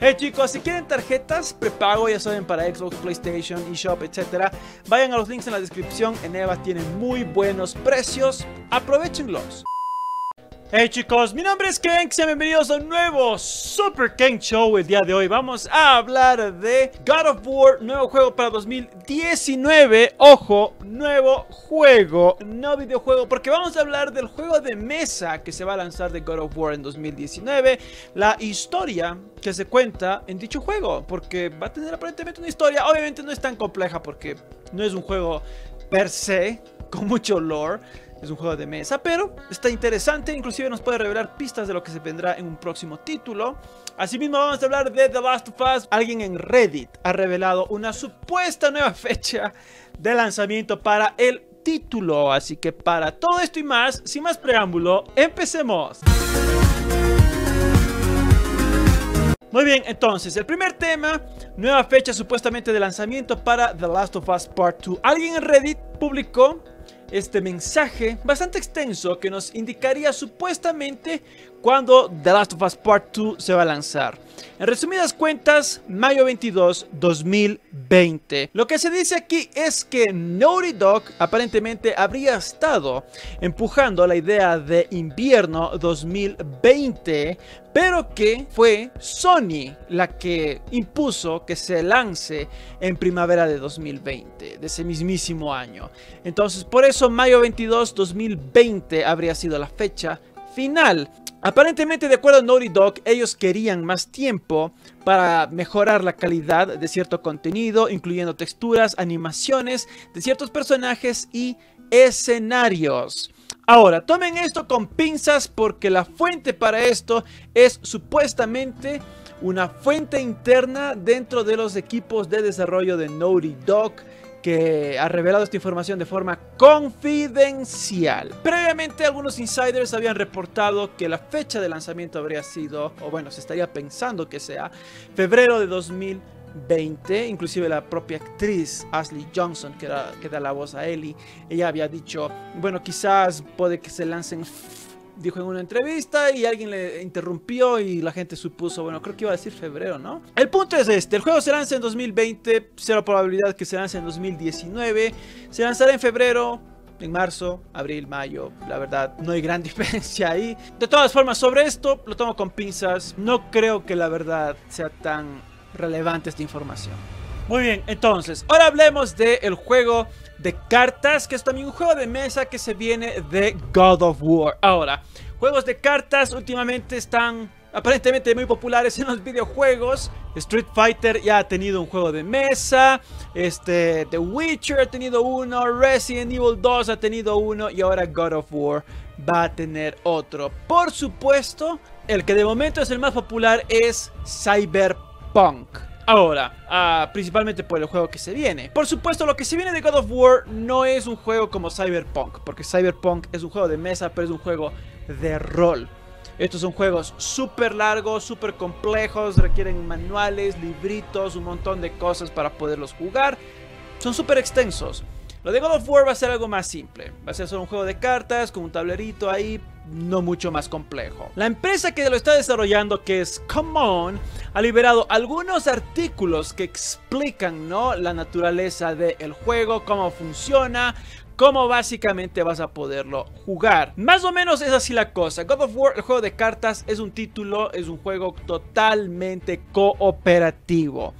Hey chicos, si quieren tarjetas prepago, ya saben, para Xbox, PlayStation, eShop, etc. Vayan a los links en la descripción. En EVA tienen muy buenos precios. Aprovechenlos. Hey chicos, mi nombre es Ken, sean bienvenidos a un nuevo Super Ken Show. El día de hoy Vamos a hablar de God of War, nuevo juego para 2019 Ojo, nuevo juego, no videojuego Porque vamos a hablar del juego de mesa que se va a lanzar de God of War en 2019 La historia que se cuenta en dicho juego Porque va a tener aparentemente una historia. Obviamente no es tan compleja porque no es un juego per se con mucho lore es un juego de mesa, pero está interesante, inclusive nos puede revelar pistas de lo que se vendrá en un próximo título. Asimismo vamos a hablar de The Last of Us. Alguien en Reddit ha revelado una supuesta nueva fecha de lanzamiento para el título. Así que para todo esto y más, sin más preámbulo, empecemos. Muy bien, entonces, el primer tema, nueva fecha supuestamente de lanzamiento para The Last of Us Part 2. Alguien en Reddit publicó este mensaje bastante extenso que nos indicaría supuestamente cuando The Last of Us Part 2 se va a lanzar. En resumidas cuentas, mayo 22, 2020. Lo que se dice aquí es que Naughty Dog aparentemente habría estado empujando la idea de invierno 2020, pero que fue Sony la que impuso que se lance en primavera de 2020, de ese mismísimo año. Entonces, por eso mayo 22, 2020 habría sido la fecha final. Aparentemente, de acuerdo a Naughty Dog, ellos querían más tiempo para mejorar la calidad de cierto contenido, incluyendo texturas, animaciones de ciertos personajes y escenarios. Ahora, tomen esto con pinzas porque la fuente para esto es supuestamente una fuente interna dentro de los equipos de desarrollo de Naughty Dog que ha revelado esta información de forma confidencial. Previamente algunos insiders habían reportado que la fecha de lanzamiento habría sido, o bueno, se estaría pensando que sea, febrero de 2020. Inclusive la propia actriz Ashley Johnson, que, que da la voz a Ellie, ella había dicho, bueno, quizás puede que se lancen dijo en una entrevista y alguien le interrumpió y la gente supuso, bueno, creo que iba a decir febrero, ¿no? El punto es este, el juego se lanza en 2020, cero probabilidad que se lance en 2019, se lanzará en febrero, en marzo, abril, mayo, la verdad no hay gran diferencia ahí. De todas formas, sobre esto lo tomo con pinzas, no creo que la verdad sea tan relevante esta información. Muy bien, entonces, ahora hablemos del juego de cartas, que es también un juego de mesa que se viene de God of War. Ahora, juegos de cartas últimamente están aparentemente muy populares en los videojuegos. Street Fighter ya ha tenido un juego de mesa. Este, The Witcher ha tenido uno. Resident Evil 2 ha tenido uno. Y ahora God of War va a tener otro. Por supuesto, el que de momento es el más popular es Cyberpunk. Ahora, ah, principalmente por el juego que se viene. Por supuesto, lo que se viene de God of War no es un juego como Cyberpunk, porque Cyberpunk es un juego de mesa, pero es un juego de rol. Estos son juegos súper largos, súper complejos, requieren manuales, libritos, un montón de cosas para poderlos jugar. Son súper extensos. Lo de God of War va a ser algo más simple. Va a ser solo un juego de cartas con un tablerito ahí, no mucho más complejo. La empresa que lo está desarrollando, que es Come On, ha liberado algunos artículos que explican ¿no? la naturaleza del juego, cómo funciona, cómo básicamente vas a poderlo jugar. Más o menos es así la cosa. God of War, el juego de cartas, es un título, es un juego totalmente cooperativo.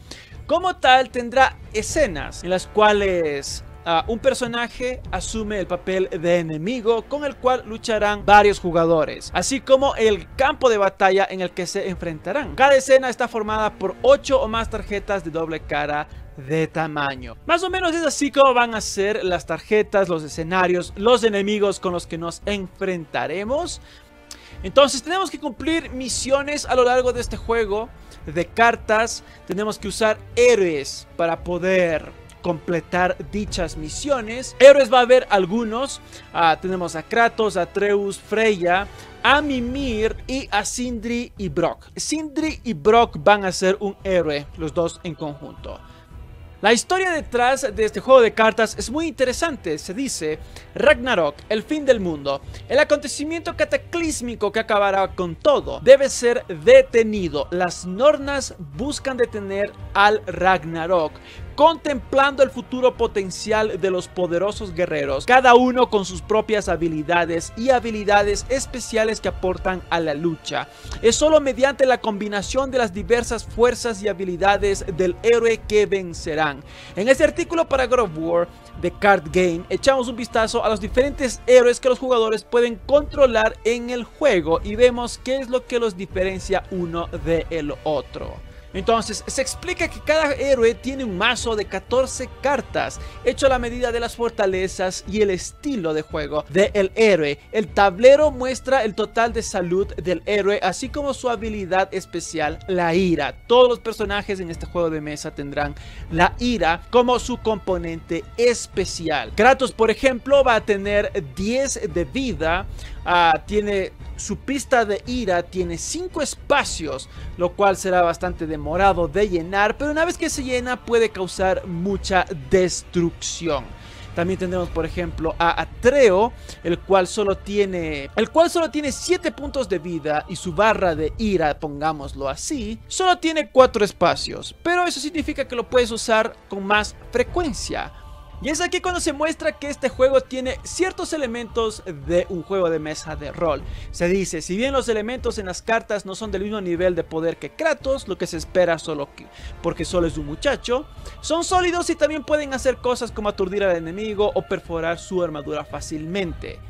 Como tal, tendrá escenas en las cuales un personaje asume el papel de enemigo con el cual lucharán varios jugadores, así como el campo de batalla en el que se enfrentarán. Cada escena está formada por 8 o más tarjetas de doble cara de tamaño. Más o menos es así como van a ser las tarjetas, los escenarios, los enemigos con los que nos enfrentaremos. Entonces tenemos que cumplir misiones a lo largo de este juego de cartas. Tenemos que usar héroes para poder completar dichas misiones. Héroes va a haber algunos. Ah, tenemos a Kratos, Atreus, Freya, a Mimir y a Sindri y Brock. Sindri y Brock van a ser un héroe, los dos en conjunto. La historia detrás de este juego de cartas es muy interesante. Se dice Ragnarok, el fin del mundo, el acontecimiento cataclísmico que acabará con todo, debe ser detenido. Las Nornas buscan detener al Ragnarok, contemplando el futuro potencial de los poderosos guerreros, cada uno con sus propias habilidades y habilidades especiales que aportan a la lucha. Es solo mediante la combinación de las diversas fuerzas y habilidades del héroe que vencerán. En este artículo para God of War de Card Game, echamos un vistazo a los diferentes héroes que los jugadores pueden controlar en el juego y vemos qué es lo que los diferencia uno del otro. Entonces, se explica que cada héroe tiene un mazo de 14 cartas, hecho a la medida de las fortalezas y el estilo de juego del héroe. El tablero muestra el total de salud del héroe, así como su habilidad especial, la ira. Todos los personajes en este juego de mesa tendrán la ira como su componente especial. Kratos, por ejemplo, va a tener 10 de vida, ah, tiene su pista de ira tiene 5 espacios, lo cual será bastante demorado de llenar, pero una vez que se llena puede causar mucha destrucción. También tendremos, por ejemplo, a Atreo, el cual solo tiene el cual solo tiene 7 puntos de vida y su barra de ira, pongámoslo así, solo tiene 4 espacios, pero eso significa que lo puedes usar con más frecuencia. Y es aquí cuando se muestra que este juego tiene ciertos elementos de un juego de mesa de rol. Se dice, si bien los elementos en las cartas no son del mismo nivel de poder que Kratos, lo que se espera solo que, porque solo es un muchacho, son sólidos y también pueden hacer cosas como aturdir al enemigo o perforar su armadura fácilmente.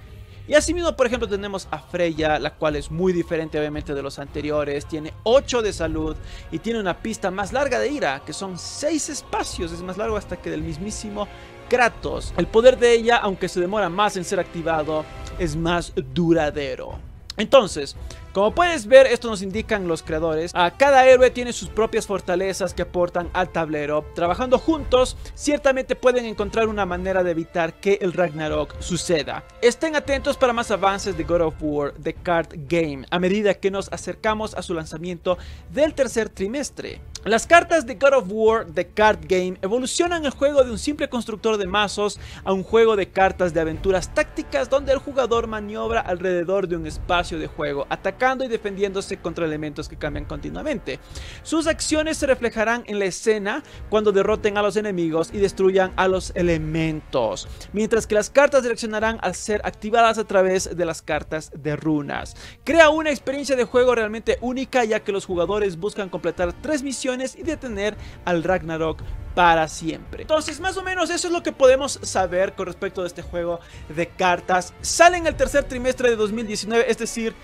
Y asimismo, por ejemplo, tenemos a Freya, la cual es muy diferente obviamente de los anteriores. Tiene 8 de salud y tiene una pista más larga de ira, que son 6 espacios. Es más largo hasta que del mismísimo Kratos. El poder de ella, aunque se demora más en ser activado, es más duradero. Entonces, como puedes ver, esto nos indican los creadores. A cada héroe tiene sus propias fortalezas que aportan al tablero. Trabajando juntos, ciertamente pueden encontrar una manera de evitar que el Ragnarok suceda. Estén atentos para más avances de God of War The Card Game a medida que nos acercamos a su lanzamiento del tercer trimestre. Las cartas de God of War The Card Game evolucionan el juego de un simple constructor de mazos a un juego de cartas de aventuras tácticas donde el jugador maniobra alrededor de un espacio de juego, atacando y defendiéndose contra elementos que cambian continuamente. Sus acciones se reflejarán en la escena cuando derroten a los enemigos y destruyan a los elementos, mientras que las cartas direccionarán al ser activadas a través de las cartas de runas. Crea una experiencia de juego realmente única ya que los jugadores buscan completar tres misiones y detener al Ragnarok para siempre. Entonces, más o menos eso es lo que podemos saber con respecto de este juego de cartas. Sale en el tercer trimestre de 2019, es decir,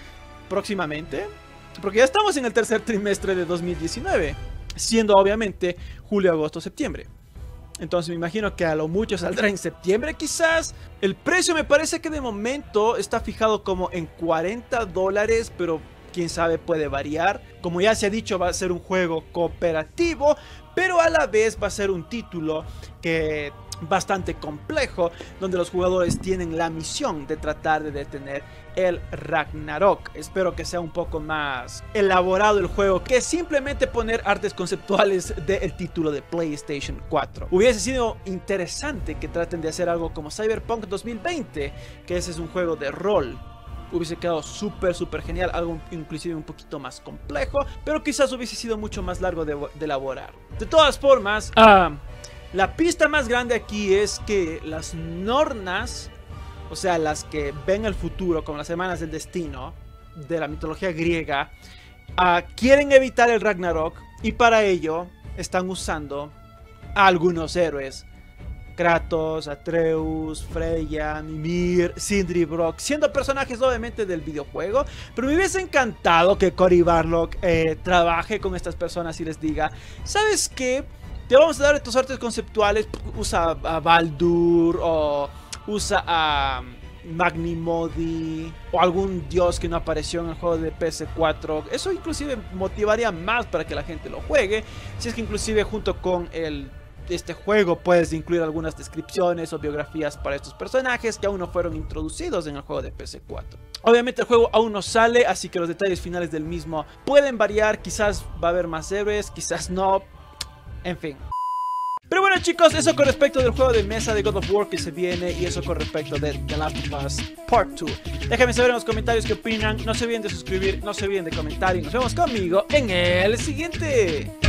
próximamente. Porque ya estamos en el tercer trimestre de 2019, siendo obviamente julio, agosto, septiembre. Entonces me imagino que a lo mucho saldrá en septiembre quizás. El precio me parece que de momento está fijado como en 40 dólares, pero quién sabe puede variar. Como ya se ha dicho va a ser un juego cooperativo, pero a la vez va a ser un título que bastante complejo donde los jugadores tienen la misión de tratar de detener el Ragnarok. Espero que sea un poco más elaborado el juego que simplemente poner artes conceptuales del título de PlayStation 4. Hubiese sido interesante que traten de hacer algo como Cyberpunk 2020, que ese es un juego de rol hubiese quedado súper, súper genial. Algo inclusive un poquito más complejo, pero quizás hubiese sido mucho más largo de, elaborar. De todas formas, ah, la pista más grande aquí es que las Nornas, o sea, las que ven el futuro, como las semanas del destino de la mitología griega, ah, quieren evitar el Ragnarok y para ello están usando a algunos héroes Kratos, Atreus, Freya, Mimir, Sindri Brock, siendo personajes obviamente del videojuego, pero me hubiese encantado que Cory Barlock eh, trabaje con estas personas y les diga, ¿sabes qué? Te vamos a dar estos artes conceptuales, usa a Baldur o usa a Magnimodi o algún dios que no apareció en el juego de PS4. Eso inclusive motivaría más para que la gente lo juegue, si es que inclusive junto con el este juego puedes incluir algunas descripciones o biografías para estos personajes que aún no fueron introducidos en el juego de PC4. Obviamente el juego aún no sale, así que los detalles finales del mismo pueden variar, quizás va a haber más héroes, quizás no, en fin. Pero bueno chicos, eso con respecto del juego de mesa de God of War que se viene y eso con respecto de The Last of Us Part 2. Déjenme saber en los comentarios qué opinan, no se olviden de suscribir, no se olviden de comentar y nos vemos conmigo en el siguiente.